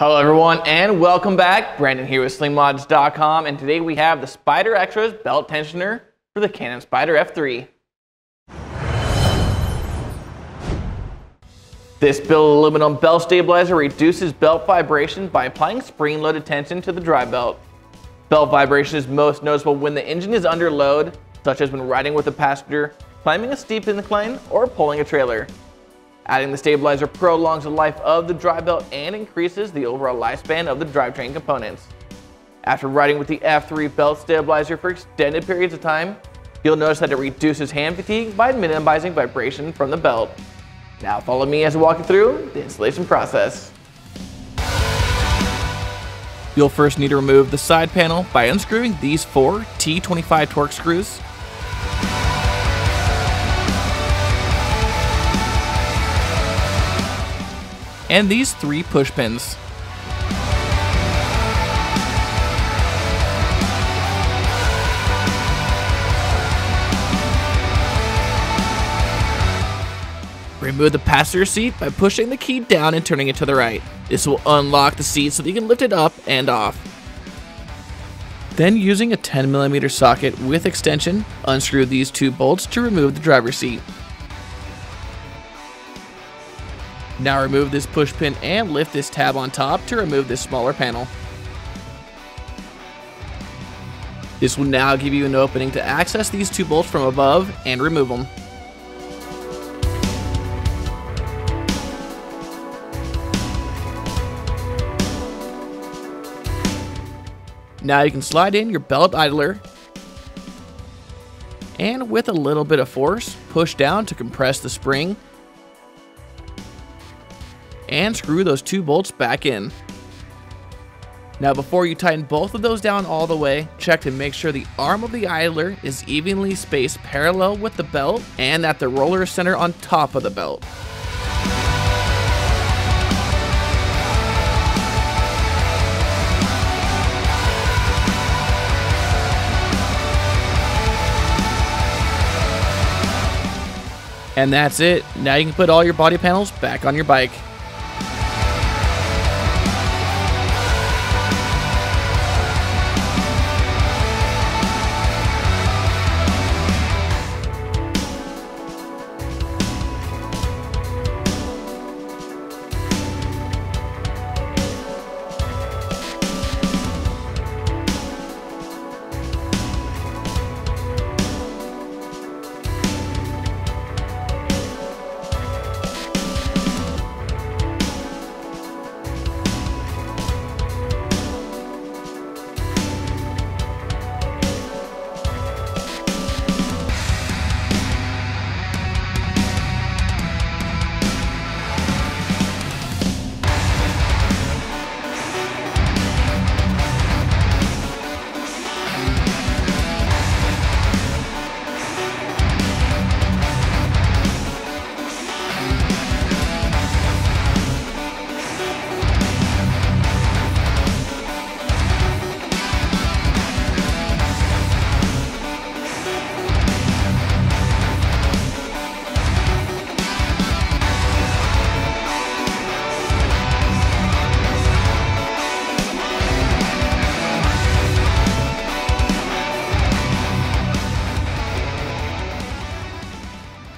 Hello everyone and welcome back. Brandon here with slingmods.com and today we have the Spyder Extras belt tensioner for the Can-Am Spyder F3. This billet aluminum belt stabilizer reduces belt vibration by applying spring-loaded tension to the drive belt. Belt vibration is most noticeable when the engine is under load, such as when riding with a passenger, climbing a steep incline, or pulling a trailer. Adding the stabilizer prolongs the life of the drive belt and increases the overall lifespan of the drivetrain components. After riding with the F3 belt stabilizer for extended periods of time, you'll notice that it reduces hand fatigue by minimizing vibration from the belt. Now follow me as I walk you through the installation process. You'll first need to remove the side panel by unscrewing these four T25 Torx screws and these three push pins. Remove the passenger seat by pushing the key down and turning it to the right. This will unlock the seat so that you can lift it up and off. Then using a 10mm socket with extension, unscrew these two bolts to remove the driver's seat. Now remove this push pin and lift this tab on top to remove this smaller panel. This will now give you an opening to access these two bolts from above and remove them. Now you can slide in your belt idler and with a little bit of force, push down to compress the spring and screw those two bolts back in. Now before you tighten both of those down all the way, check to make sure the arm of the idler is evenly spaced parallel with the belt and that the roller is centered on top of the belt. And that's it. Now you can put all your body panels back on your bike.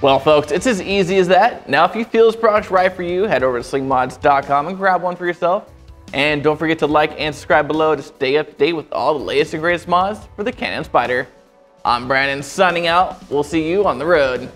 Well, folks, it's as easy as that. Now, if you feel this product's right for you, head over to slingmods.com and grab one for yourself. And don't forget to like and subscribe below to stay up to date with all the latest and greatest mods for the Can-Am Spyder. I'm Brandon signing out. We'll see you on the road.